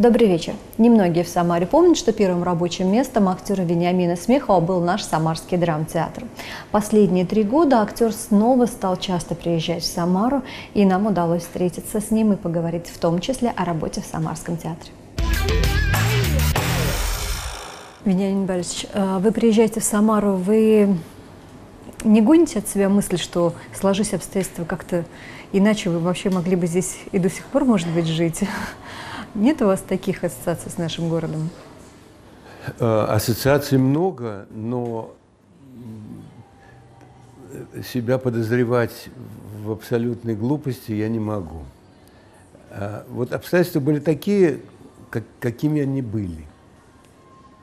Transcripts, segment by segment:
Добрый вечер. Немногие в Самаре помнят, что первым рабочим местом актера Вениамина Смехова был наш Самарский драмтеатр. Последние три года актер снова стал часто приезжать в Самару, и нам удалось встретиться с ним и поговорить в том числе о работе в Самарском театре. Вениамин Борисович, э, вы приезжаете в Самару, вы не гоните от себя мысль, что сложись обстоятельства как-то иначе, вы вообще могли бы здесь и до сих пор, может быть, жить? Нет у вас таких ассоциаций с нашим городом? Э, ассоциаций много, но себя подозревать в абсолютной глупости я не могу. А вот обстоятельства были такие, как, какими они были.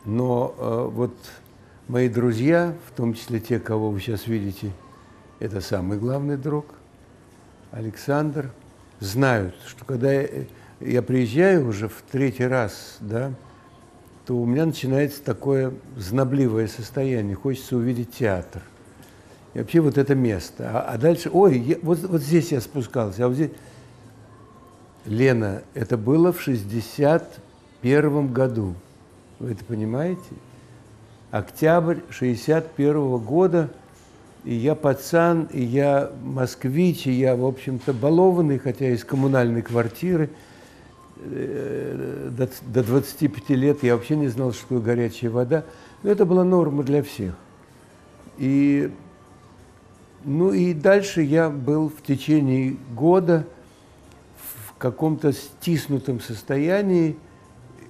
Но э, вот мои друзья, в том числе те, кого вы сейчас видите, это самый главный друг, Александр, знают, что когда я, я приезжаю уже в третий раз, да, то у меня начинается такое знобливое состояние, хочется увидеть театр. И вообще вот это место. А, а дальше, ой, я, вот, вот здесь я спускался, а вот здесь... Лена, это было в 61 году. Вы это понимаете? Октябрь 61 года, и я пацан, и я москвич, и я, в общем-то, балованный, хотя из коммунальной квартиры – до, до 25 лет я вообще не знал, что такое горячая вода. Но это была норма для всех. И, ну и дальше я был в течение года в каком-то стиснутом состоянии,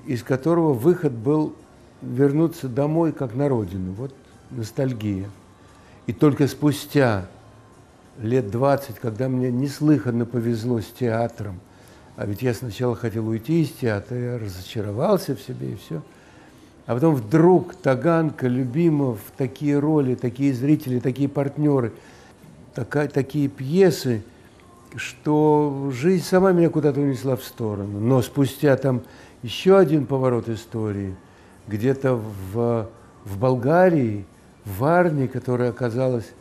из которого выход был вернуться домой, как на родину. Вот ностальгия. И только спустя лет 20, когда мне неслыханно повезло с театром, а ведь я сначала хотел уйти из театра, я разочаровался в себе и все. А потом вдруг Таганка, Любимов, такие роли, такие зрители, такие партнеры, такая, такие пьесы, что жизнь сама меня куда-то унесла в сторону. Но спустя там еще один поворот истории, где-то в, в Болгарии, в Варне, которая оказалась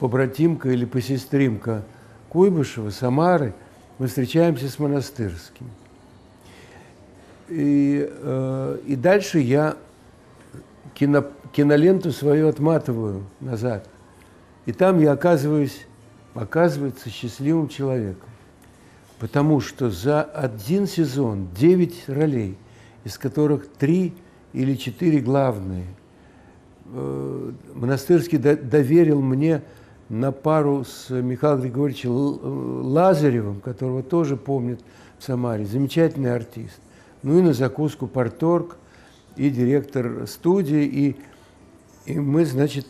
побратимка или посестримка Куйбышева, Самары – мы встречаемся с монастырским. И, э, и дальше я кино, киноленту свою отматываю назад. И там я оказываюсь, оказывается, счастливым человеком. Потому что за один сезон девять ролей, из которых три или четыре главные, э, монастырский доверил мне на пару с Михаилом Григорьевичем Лазаревым, которого тоже помнят в Самаре, замечательный артист. Ну и на закуску Порторг и директор студии, и, и мы, значит,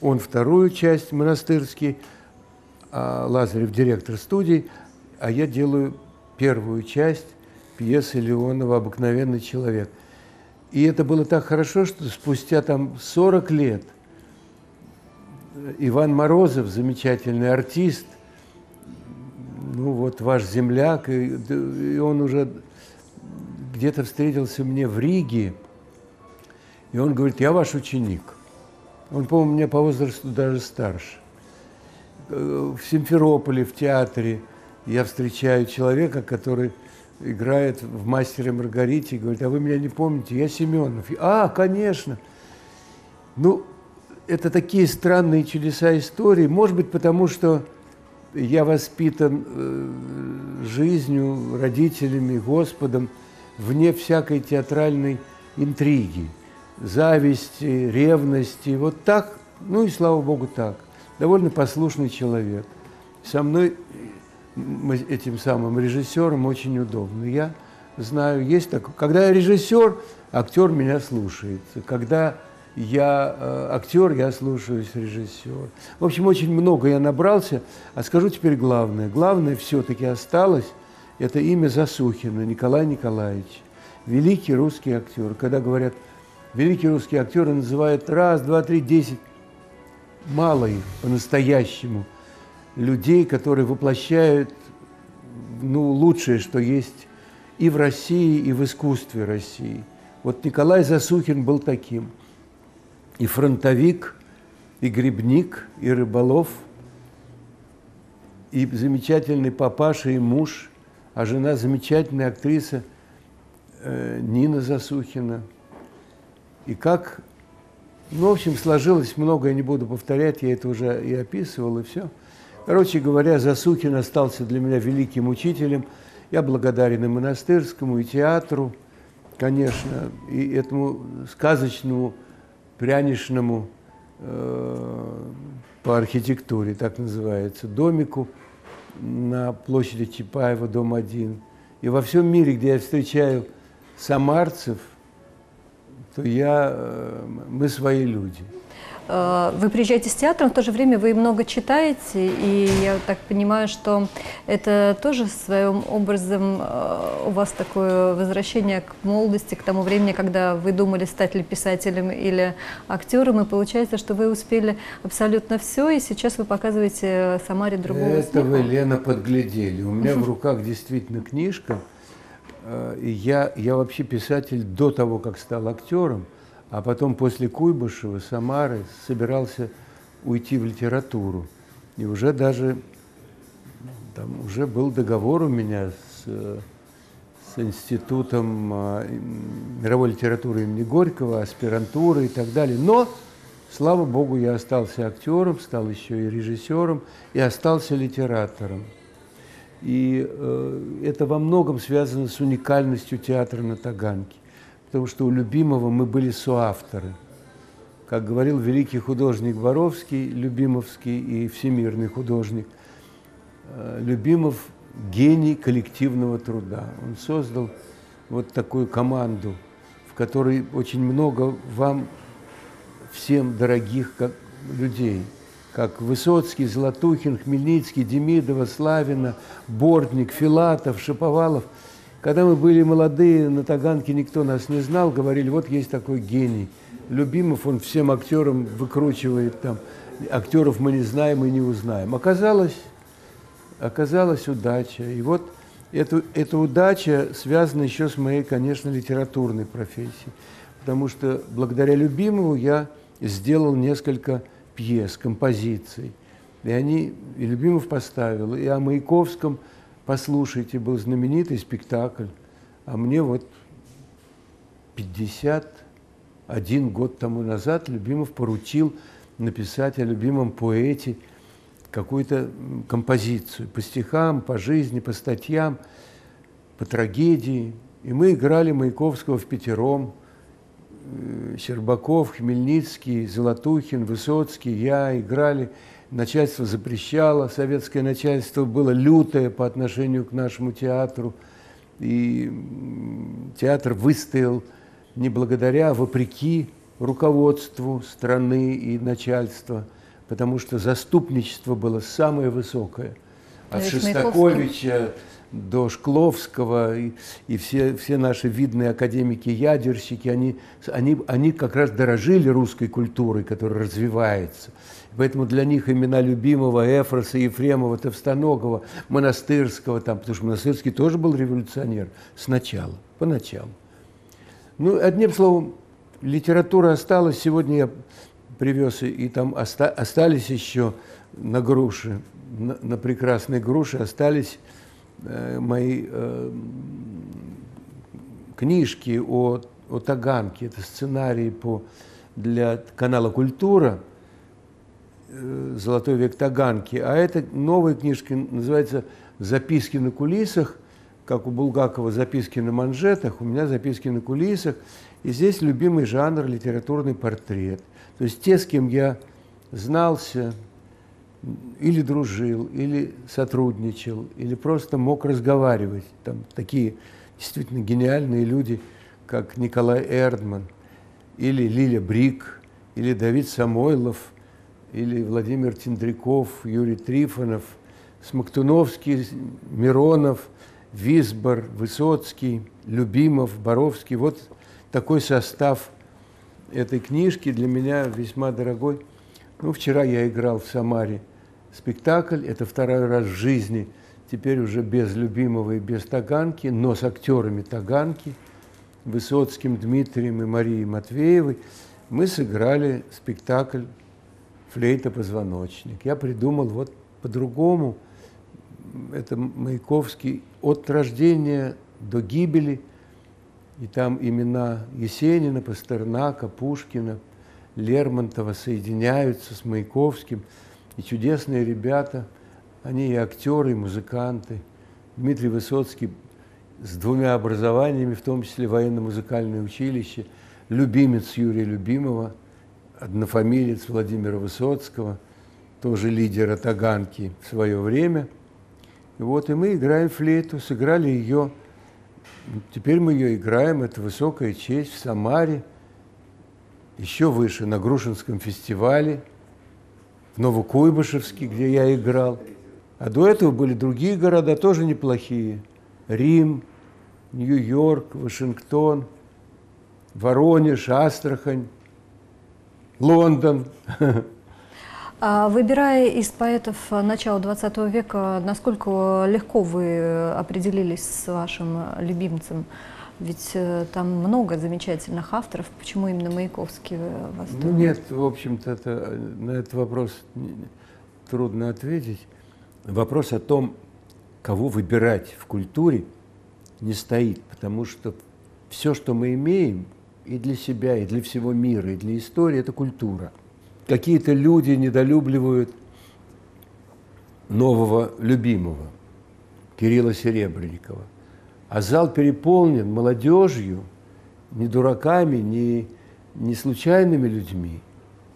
он вторую часть монастырский, а Лазарев директор студии, а я делаю первую часть пьесы Леонова «Обыкновенный человек». И это было так хорошо, что спустя там 40 лет – Иван Морозов, замечательный артист, ну вот ваш земляк, и, и он уже где-то встретился мне в Риге, и он говорит, я ваш ученик. Он, по-моему, меня по возрасту даже старше. В Симферополе, в театре, я встречаю человека, который играет в «Мастере Маргарите», и говорит, а вы меня не помните? Я Семенов. А, конечно. Ну, это такие странные чудеса истории. Может быть, потому что я воспитан э, жизнью, родителями, Господом, вне всякой театральной интриги, зависти, ревности. Вот так, ну и слава Богу так. Довольно послушный человек. Со мной, этим самым режиссером, очень удобно. Я знаю, есть такое. Когда я режиссер, актер меня слушается. Когда я э, актер, я слушаюсь режиссер. В общем, очень много я набрался. А скажу теперь главное. Главное все-таки осталось, это имя Засухина, Николай Николаевич. Великий русский актер. Когда говорят, великий русский актер, называют раз, два, три, десять. Мало их по-настоящему. Людей, которые воплощают ну, лучшее, что есть и в России, и в искусстве России. Вот Николай Засухин был таким – и фронтовик, и грибник, и рыболов, и замечательный папаша, и муж, а жена замечательная актриса Нина Засухина. И как, ну, в общем, сложилось много, я не буду повторять, я это уже и описывал, и все. Короче говоря, Засухин остался для меня великим учителем. Я благодарен и монастырскому, и театру, конечно, и этому сказочному, пряничному э, по архитектуре, так называется, домику на площади Чапаева, дом 1. И во всем мире, где я встречаю самарцев, то я, э, мы свои люди. Э, вы приезжаете с театром, в то же время вы много читаете, и я так понимаю, что это тоже своим образом э, у вас такое возвращение к молодости, к тому времени, когда вы думали, стать ли писателем или актером, и получается, что вы успели абсолютно все, и сейчас вы показываете Самаре другого Это вы, Лена, подглядели. У меня в руках действительно книжка, э, и я, я вообще писатель до того, как стал актером, а потом после Куйбышева, Самары собирался уйти в литературу. И уже даже там уже был договор у меня с, с институтом а, мировой литературы имени Горького, аспирантуры и так далее. Но, слава богу, я остался актером, стал еще и режиссером и остался литератором. И э, это во многом связано с уникальностью театра на Таганке потому что у Любимого мы были соавторы. Как говорил великий художник Боровский, Любимовский и всемирный художник, э, Любимов – гений коллективного труда. Он создал вот такую команду, в которой очень много вам всем дорогих как людей, как Высоцкий, Золотухин, Хмельницкий, Демидова, Славина, Бортник, Филатов, Шаповалов – когда мы были молодые, на Таганке никто нас не знал, говорили, вот есть такой гений. Любимов, он всем актерам выкручивает там, актеров мы не знаем и не узнаем. Оказалось, оказалась удача. И вот эту, эта удача связана еще с моей, конечно, литературной профессией. Потому что благодаря Любимову я сделал несколько пьес, композиций. И они, и Любимов поставил, и о Маяковском – Послушайте, был знаменитый спектакль, а мне вот 51 год тому назад Любимов поручил написать о любимом поэте какую-то композицию по стихам, по жизни, по статьям, по трагедии. И мы играли Маяковского в пятером. Э, Щербаков, Хмельницкий, Золотухин, Высоцкий, я играли начальство запрещало, советское начальство было лютое по отношению к нашему театру. И театр выстоял не благодаря, а вопреки руководству страны и начальства, потому что заступничество было самое высокое. От Шестаковича до Шкловского и, и все, все наши видные академики-ядерщики, они, они, они как раз дорожили русской культурой, которая развивается. Поэтому для них имена любимого Эфроса, Ефремова, Товстоногова, Монастырского, там, потому что Монастырский тоже был революционер сначала, поначалу. Ну, одним словом, литература осталась. Сегодня я привез, и там оста остались еще на груши, на, на прекрасной груши остались мои э, книжки о, о Таганке. Это сценарии по, для канала «Культура», Э, «Золотой век Таганки», а эта новая книжка называется «Записки на кулисах», как у Булгакова «Записки на манжетах», у меня «Записки на кулисах», и здесь любимый жанр – литературный портрет. То есть те, с кем я знался, или дружил, или сотрудничал, или просто мог разговаривать. Там такие действительно гениальные люди, как Николай Эрдман, или Лиля Брик, или Давид Самойлов – или Владимир Тендряков, Юрий Трифонов, Смоктуновский, Миронов, Висбор, Высоцкий, Любимов, Боровский. Вот такой состав этой книжки для меня весьма дорогой. Ну, вчера я играл в Самаре спектакль, это второй раз в жизни, теперь уже без Любимого и без Таганки, но с актерами Таганки, Высоцким, Дмитрием и Марией Матвеевой. Мы сыграли спектакль флейта-позвоночник. Я придумал вот по-другому. Это Маяковский от рождения до гибели И там имена Есенина, Пастернака, Пушкина, Лермонтова соединяются с Маяковским. И чудесные ребята, они и актеры, и музыканты. Дмитрий Высоцкий с двумя образованиями, в том числе военно-музыкальное училище, любимец Юрия Любимого, однофамилец Владимира Высоцкого, тоже лидера Таганки в свое время. И вот и мы играем флейту, сыграли ее Теперь мы ее играем, это высокая честь в Самаре, еще выше на Грушинском фестивале, в Новокуйбышевске, где я играл. А до этого были другие города, тоже неплохие. Рим, Нью-Йорк, Вашингтон, Воронеж, Астрахань, Лондон. А выбирая из поэтов начала XX века, насколько легко вы определились с вашим любимцем? Ведь э, там много замечательных авторов. Почему именно Маяковский вас Ну нет, в общем-то, это, на этот вопрос трудно ответить. Вопрос о том, кого выбирать в культуре, не стоит, потому что все, что мы имеем, и для себя, и для всего мира, и для истории, это культура какие-то люди недолюбливают нового любимого, Кирилла Серебренникова. А зал переполнен молодежью, не дураками, не, не случайными людьми,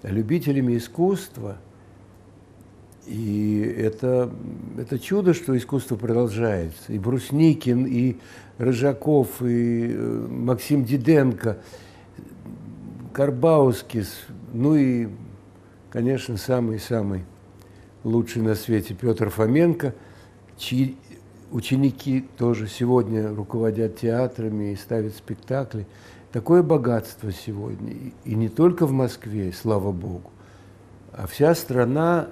а любителями искусства. И это, это чудо, что искусство продолжается. И Брусникин, и Рыжаков, и э, Максим Диденко, Карбаускис, ну и конечно, самый-самый лучший на свете Петр Фоменко, чьи ученики тоже сегодня руководят театрами и ставят спектакли. Такое богатство сегодня. И не только в Москве, слава Богу, а вся страна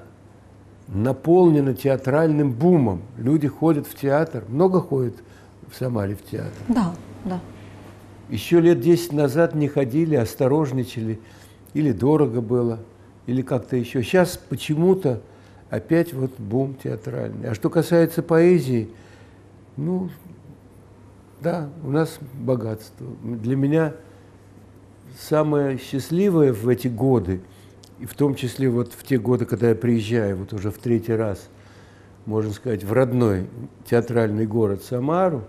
наполнена театральным бумом. Люди ходят в театр, много ходят в Самаре в театр. Да, да. Еще лет 10 назад не ходили, осторожничали, или дорого было – или как-то еще. Сейчас почему-то опять вот бум театральный. А что касается поэзии, ну, да, у нас богатство. Для меня самое счастливое в эти годы, и в том числе вот в те годы, когда я приезжаю, вот уже в третий раз, можно сказать, в родной театральный город Самару,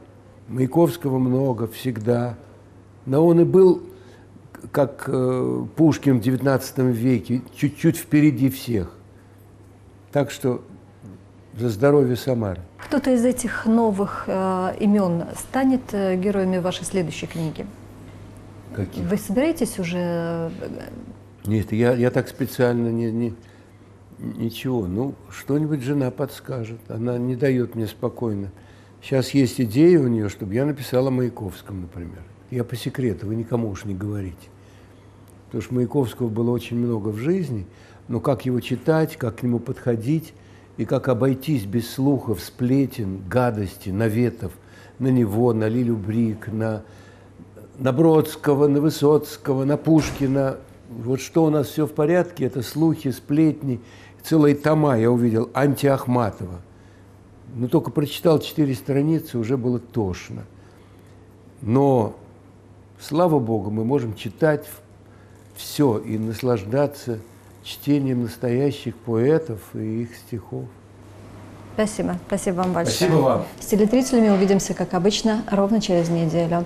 Маяковского много всегда. Но он и был как э, Пушкин в XIX веке, чуть-чуть впереди всех. Так что за здоровье Самары. Кто-то из этих новых э, имен станет э, героями вашей следующей книги? Каких? Вы собираетесь уже? Э, Нет, я, я так специально не, не, ничего. Ну, что-нибудь жена подскажет. Она не дает мне спокойно. Сейчас есть идея у нее, чтобы я написала Маяковском, например. Я по секрету, вы никому уж не говорите потому что Маяковского было очень много в жизни, но как его читать, как к нему подходить и как обойтись без слухов, сплетен, гадости, наветов на него, на Лилю Брик, на, на Бродского, на Высоцкого, на Пушкина. Вот что у нас все в порядке, это слухи, сплетни, целые тома я увидел, антиахматова. Но только прочитал четыре страницы, уже было тошно. Но, слава Богу, мы можем читать все и наслаждаться чтением настоящих поэтов и их стихов. Спасибо. Спасибо вам большое. Спасибо вам. С телезрителями увидимся, как обычно, ровно через неделю.